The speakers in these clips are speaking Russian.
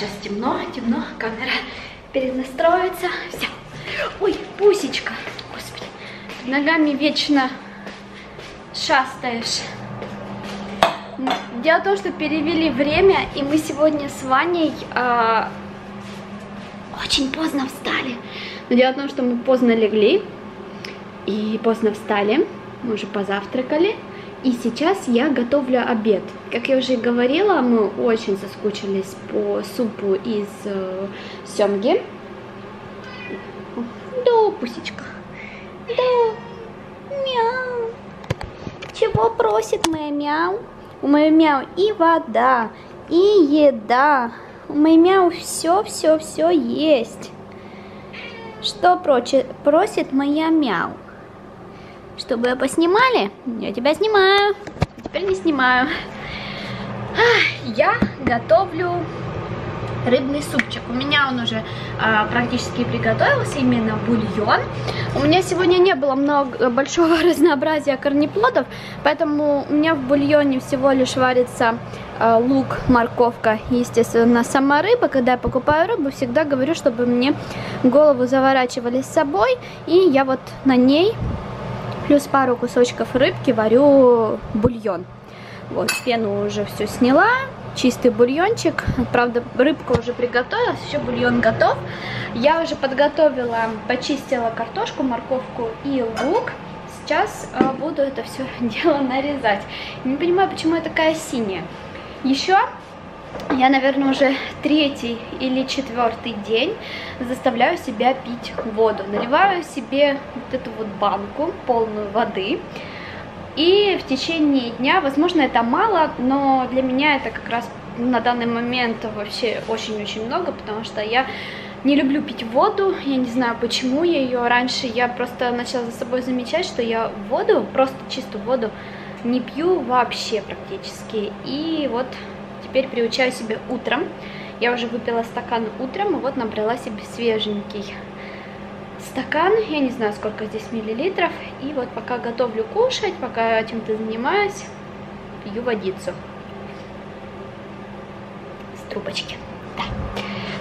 сейчас темно, темно, камера перенастроится. Все. Ой, пусечка. Господи. Ногами вечно шастаешь. Дело в том, что перевели время, и мы сегодня с Ваней э, очень поздно встали. Но дело в том, что мы поздно легли и поздно встали. Мы уже позавтракали. И сейчас я готовлю обед. Как я уже говорила, мы очень соскучились по супу из э, семги. Да, пусечка. Да. Мяу. Чего просит моя мяу? У моей мяу и вода, и еда. У моей мяу все, все, все есть. Что просит моя мяу? Чтобы я поснимали? Я тебя снимаю. Теперь не снимаю. Я готовлю рыбный супчик. У меня он уже а, практически приготовился, именно бульон. У меня сегодня не было много большого разнообразия корнеплодов, поэтому у меня в бульоне всего лишь варится а, лук, морковка, естественно, сама рыба. Когда я покупаю рыбу, всегда говорю, чтобы мне голову заворачивали с собой, и я вот на ней плюс пару кусочков рыбки варю бульон. Вот, пену уже все сняла, чистый бульончик. Правда, рыбка уже приготовилась, еще бульон готов. Я уже подготовила, почистила картошку, морковку и лук. Сейчас э, буду это все дело нарезать. Не понимаю, почему я такая синяя. Еще я, наверное, уже третий или четвертый день заставляю себя пить воду. Наливаю себе вот эту вот банку полную воды. И в течение дня, возможно, это мало, но для меня это как раз на данный момент вообще очень-очень много, потому что я не люблю пить воду, я не знаю почему я ее раньше, я просто начала за собой замечать, что я воду, просто чистую воду не пью вообще практически. И вот теперь приучаю себя утром. Я уже выпила стакан утром, и вот набрала себе свеженький стакан. Я не знаю, сколько здесь миллилитров. И вот пока готовлю кушать, пока чем-то занимаюсь, пью водицу с трубочки. Да.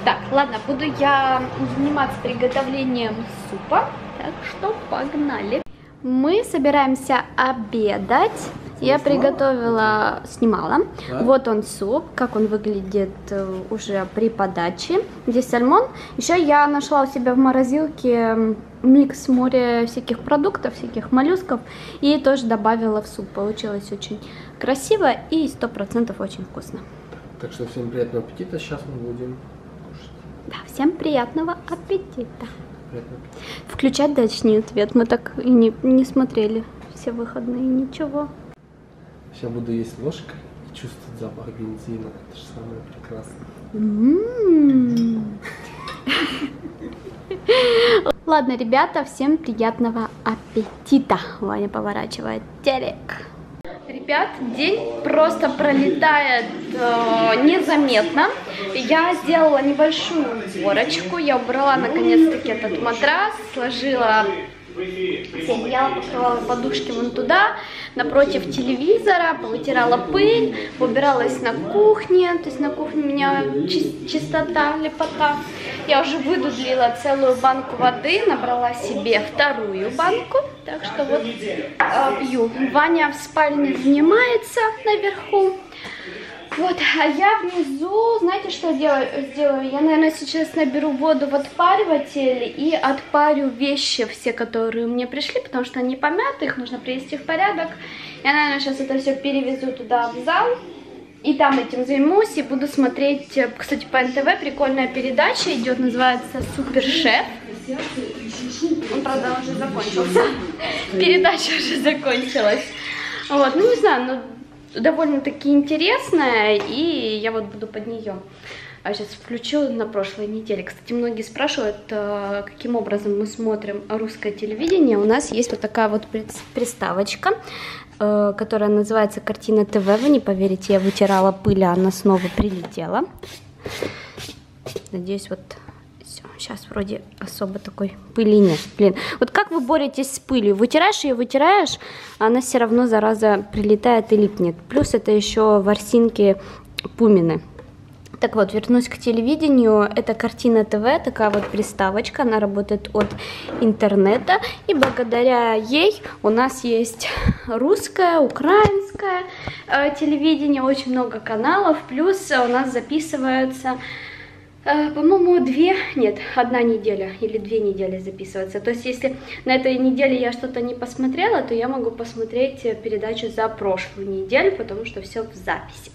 Так, ладно, буду я заниматься приготовлением супа. Так что погнали. Мы собираемся обедать. Я приготовила, снимала. Да. Вот он суп, как он выглядит э, уже при подаче. Здесь сальмон. Еще я нашла у себя в морозилке микс моря всяких продуктов, всяких моллюсков. И тоже добавила в суп. Получилось очень красиво и сто процентов очень вкусно. Так что всем приятного аппетита. Сейчас мы будем кушать. Да, всем приятного аппетита. Включать дачный цвет мы так и не, не смотрели все выходные, ничего. Сейчас буду есть ложкой и чувствовать запах бензина. Это же самое прекрасное. Ладно, ребята, всем приятного аппетита. Ваня поворачивает телек. Ребят, день просто пролетает э, незаметно. Я сделала небольшую уборочку. Я убрала наконец-таки этот матрас, сложила все одеяло, покрывала подушки вон туда, напротив телевизора, повытирала пыль, убиралась на кухне, то есть на кухне у меня чистота, лепота. Я уже выдудлила целую банку воды, набрала себе вторую банку, так что вот э, пью. Ваня в спальне занимается наверху. Вот, а я внизу, знаете, что делаю? сделаю? Я, наверное, сейчас наберу воду в отпариватель и отпарю вещи все, которые мне пришли, потому что они помяты, их нужно привести в порядок. Я, наверное, сейчас это все перевезу туда, в зал, и там этим займусь, и буду смотреть, кстати, по НТВ прикольная передача идет, называется «Супер Шеф». Он, правда, уже закончился. Передача уже закончилась. Вот, ну не знаю, но довольно-таки интересная, и я вот буду под нее. А сейчас включу на прошлой неделе. Кстати, многие спрашивают, э, каким образом мы смотрим русское телевидение. У нас есть вот такая вот приставочка, э, которая называется «Картина ТВ». Вы не поверите, я вытирала пыль, а она снова прилетела. Надеюсь, вот Сейчас вроде особо такой пыли нет. Блин, вот как вы боретесь с пылью? Вытираешь ее, вытираешь, а она все равно, зараза, прилетает и липнет. Плюс это еще ворсинки пумины. Так вот, вернусь к телевидению. Это картина ТВ, такая вот приставочка, она работает от интернета. И благодаря ей у нас есть русское, украинское э, телевидение, очень много каналов. Плюс у нас записываются, по-моему, две, нет, одна неделя или две недели записывается. То есть, если на этой неделе я что-то не посмотрела, то я могу посмотреть передачу за прошлую неделю, потому что все в записи.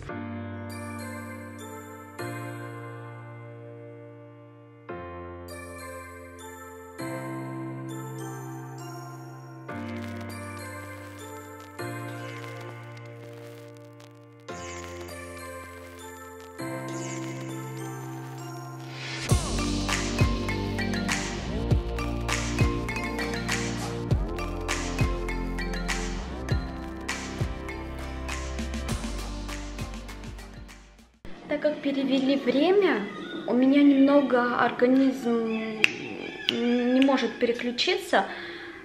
Как перевели время, у меня немного организм не может переключиться,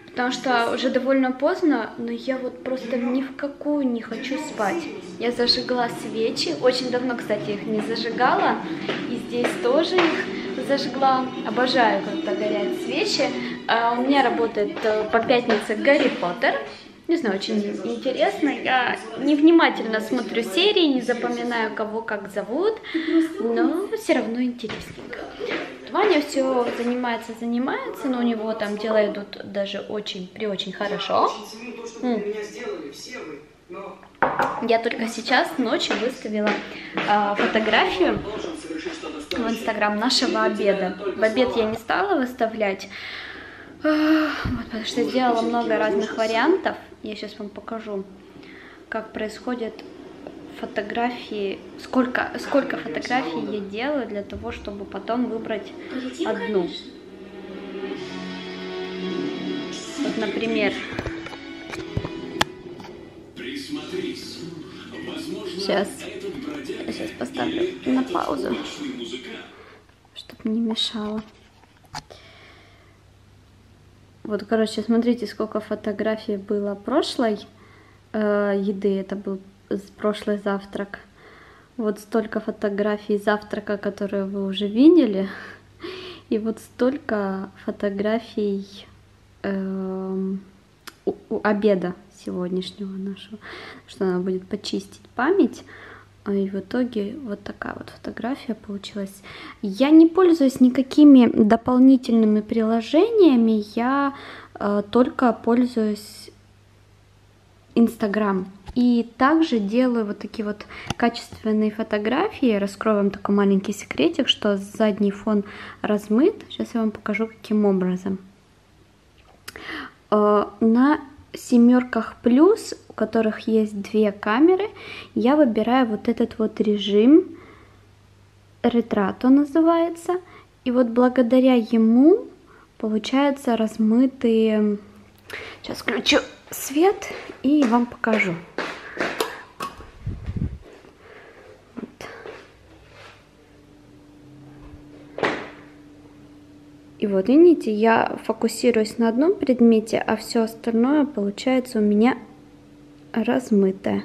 потому что уже довольно поздно, но я вот просто ни в какую не хочу спать. Я зажигла свечи, очень давно, кстати, их не зажигала, и здесь тоже их зажгла. Обожаю, когда горят свечи. А у меня работает э, по пятнице Гарри Поттер. Не знаю, очень интересно. Я невнимательно смотрю серии, не запоминаю, кого как зовут, но все равно интересненько. Ваня все занимается, занимается, но у него там дела идут даже очень, при очень хорошо. Я только сейчас ночью выставила а, фотографию в инстаграм нашего обеда. В обед я не стала выставлять, вот, потому что сделала много разных вариантов. Я сейчас вам покажу, как происходят фотографии, сколько, сколько фотографий я делаю для того, чтобы потом выбрать одну. Вот, например, сейчас, я сейчас поставлю на паузу, чтобы не мешало. Вот, короче, смотрите, сколько фотографий было прошлой э, еды. Это был прошлый завтрак. Вот столько фотографий завтрака, которые вы уже видели. И вот столько фотографий эм, у, у обеда сегодняшнего нашего, что надо будет почистить память. А И в итоге вот такая вот фотография получилась. Я не пользуюсь никакими дополнительными приложениями, я э, только пользуюсь Инстаграм. И также делаю вот такие вот качественные фотографии. Раскрою вам такой маленький секретик, что задний фон размыт. Сейчас я вам покажу, каким образом. Э, На семерках плюс, у которых есть две камеры, я выбираю вот этот вот режим, ретрато называется. И вот благодаря ему получается размытые... Сейчас включу свет и вам покажу. И вот видите, я фокусируюсь на одном предмете, а все остальное получается у меня размытое.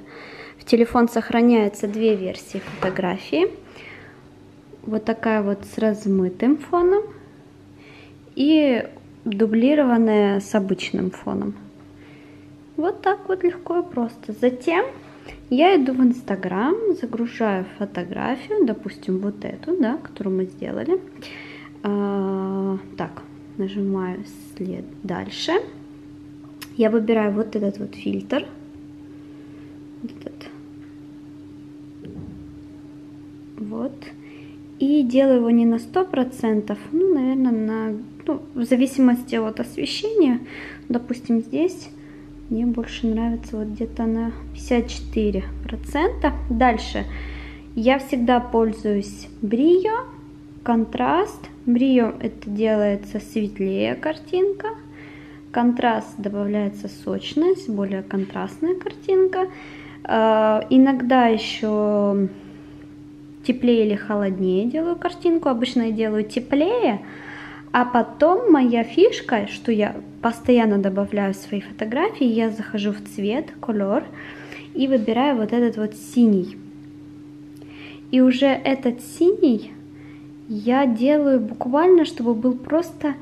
В телефон сохраняются две версии фотографии. Вот такая вот с размытым фоном и дублированная с обычным фоном. Вот так вот легко и просто. Затем я иду в Инстаграм, загружаю фотографию, допустим, вот эту, да, которую мы сделали. А, так, нажимаю след дальше. Я выбираю вот этот вот фильтр. Вот этот. Вот. И делаю его не на 100%, ну, наверное, на, ну, в зависимости от освещения. Допустим, здесь мне больше нравится вот где-то на 54%. Дальше. Я всегда пользуюсь брио, контраст. Брио это делается светлее картинка. Контраст добавляется сочность, более контрастная картинка. Э, Иногда еще теплее или холоднее делаю картинку. Обычно я делаю теплее, а потом моя фишка, что я постоянно добавляю в свои фотографии, я захожу в цвет, колор и выбираю вот этот вот синий. И уже этот синий я делаю буквально, чтобы был просто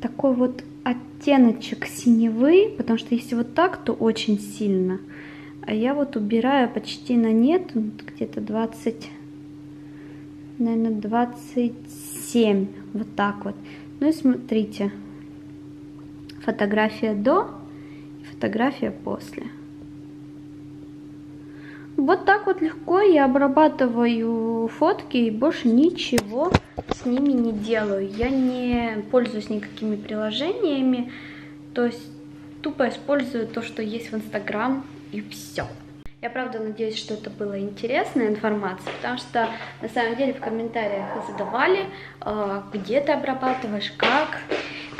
такой вот оттеночек синевы, потому что если вот так, то очень сильно. А я вот убираю почти на нет, где-то 20, наверное, 27, вот так вот. Ну и смотрите, фотография до, фотография после. Вот так вот легко я обрабатываю фотки и больше ничего с ними не делаю. Я не пользуюсь никакими приложениями, то есть тупо использую то, что есть в Инстаграм и все. Я правда надеюсь, что это была интересная информация, потому что на самом деле в комментариях задавали, э, где ты обрабатываешь, как,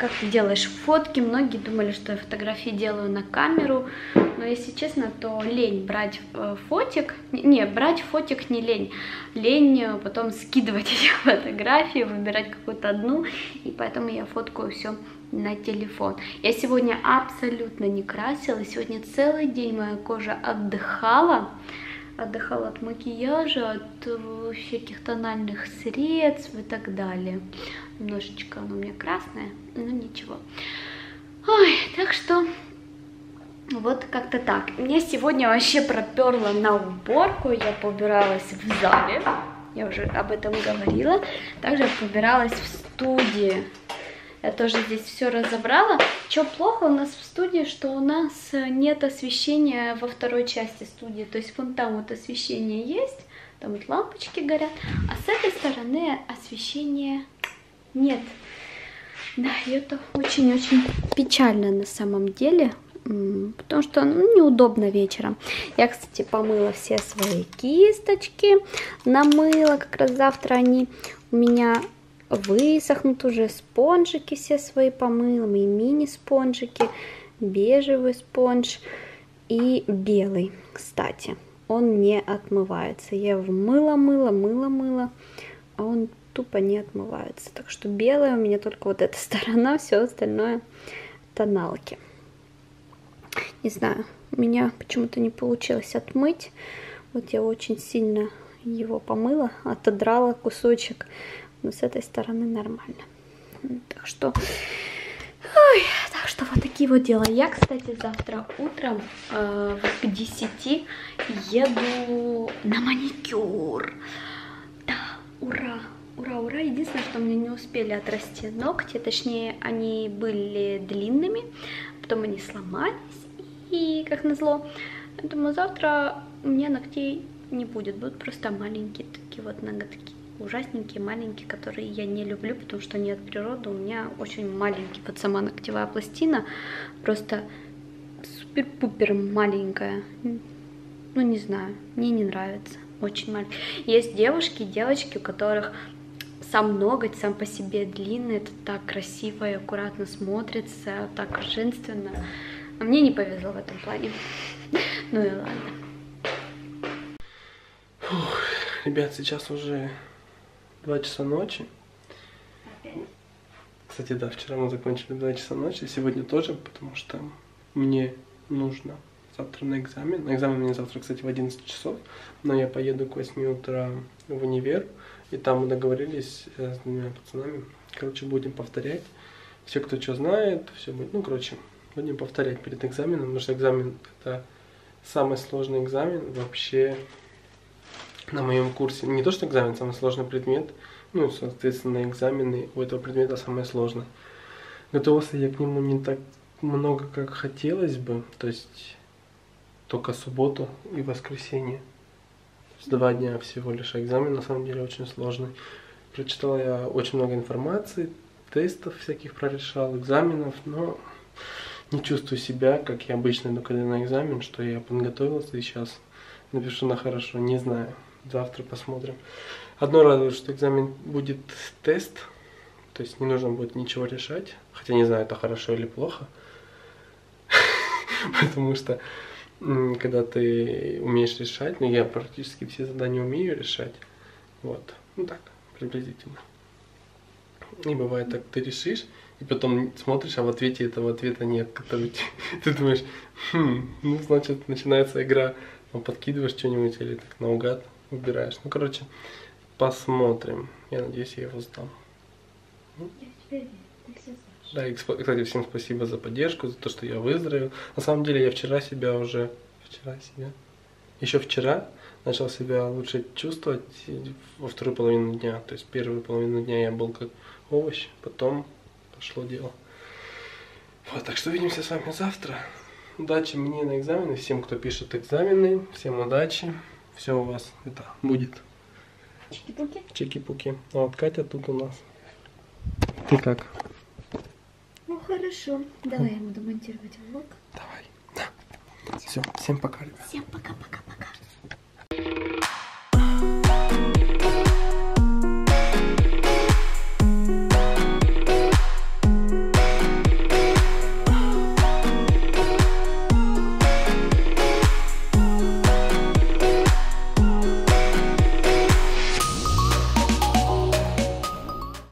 как ты делаешь фотки. Многие думали, что я фотографии делаю на камеру, но если честно, то лень брать э, фотик. Не, брать фотик не лень. Лень э, потом скидывать эти фотографии, выбирать какую-то одну, и поэтому я фоткаю все на телефон. Я сегодня абсолютно не красилась. Сегодня целый день моя кожа отдыхала. Отдыхала от макияжа, от э, всяких тональных средств и так далее. Немножечко оно у меня красное, но ничего. Ой, так что вот как-то так. Меня сегодня вообще проперло на уборку. Я поубиралась в зале. Я уже об этом говорила. Также побиралась в студии. Я тоже здесь все разобрала. Что плохо у нас в студии, что у нас нет освещения во второй части студии. То есть вон там вот освещение есть, там вот лампочки горят, а с этой стороны освещения нет. Да, и это очень-очень печально на самом деле, потому что ну, неудобно вечером. Я, кстати, помыла все свои кисточки, намыла, как раз завтра они у меня высохнут уже, спонжики все свои помыла, мои мини-спонжики, бежевый спонж и белый, кстати. Он не отмывается. Я его мыла, мыла, мыла, мыла, а он тупо не отмывается. Так что белая у меня только вот эта сторона, все остальное тоналки. Не знаю, меня почему-то не получилось отмыть. Вот я очень сильно его помыла, отодрала кусочек но с этой стороны нормально. Так что, ой, так что вот такие вот дела. Я, кстати, завтра утром э, к 10 еду на маникюр. Да, ура! Ура, ура! Единственное, что мне не успели отрасти ногти, точнее, они были длинными, потом они сломались, и, как назло, думаю, завтра у меня ногтей не будет, будут просто маленькие такие вот ноготки ужасненькие, маленькие, которые я не люблю, потому что они от природы у меня очень маленькие. Вот сама ногтевая пластина просто супер-пупер маленькая. Ну, не знаю, мне не нравится. Очень маленькая. Есть девушки, девочки, у которых сам ноготь сам по себе длинный, это так красиво и аккуратно смотрится, так женственно. А мне не повезло в этом плане. Ну и ладно. Фух, ребят, сейчас уже 2 часа ночи. Кстати, да, вчера мы закончили 2 часа ночи, сегодня тоже, потому что мне нужно завтра на экзамен. На экзамен мне завтра, кстати, в 11 часов, но я поеду к 8 утра в универ, и там мы договорились э, с двумя пацанами. Короче, будем повторять. Все, кто что знает, все будет, ну, короче, будем повторять перед экзаменом, потому что экзамен это самый сложный экзамен вообще на моем курсе. Не то, что экзамен самый сложный предмет, ну, соответственно, экзамены у этого предмета самые сложные. Готовился я к нему не так много, как хотелось бы, то есть только субботу и воскресенье. С два дня всего лишь экзамен, на самом деле, очень сложный. Прочитал я очень много информации, тестов всяких прорешал, экзаменов, но не чувствую себя, как я обычно иду когда на экзамен, что я подготовился и сейчас напишу на хорошо, не знаю. Завтра посмотрим. Одно радует, что экзамен будет тест, то есть не нужно будет ничего решать. Хотя не знаю, это хорошо или плохо. Потому что когда ты умеешь решать, ну я практически все задания умею решать. Вот. Ну так, приблизительно. И бывает так, ты решишь, и потом смотришь, а в ответе этого ответа нет, который ты думаешь, хм, ну значит начинается игра, ну, подкидываешь что-нибудь или так наугад, выбираешь. Ну, короче, посмотрим. Я надеюсь, я его сдам. Знаешь. Да, и, кс- кстати, всем спасибо за поддержку, за то, что я выздоровел. На самом деле, я вчера себя уже... Вчера себя? Еще вчера начал себя лучше чувствовать во вторую половину дня. То есть первую половину дня я был как овощ, потом пошло дело. Вот, так что увидимся с вами завтра. Удачи мне на экзамены, всем, кто пишет экзамены, всем удачи. Все у вас это будет. Чики-пуки. Чики-пуки. А вот Катя тут у нас. Ты как? Ну хорошо, давай я буду монтировать влог. Давай. Все, всем пока, ребят. Всем пока-пока.